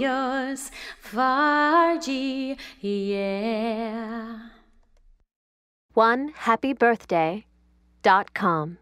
yours, Farji, yeah. One happy birthday dot com.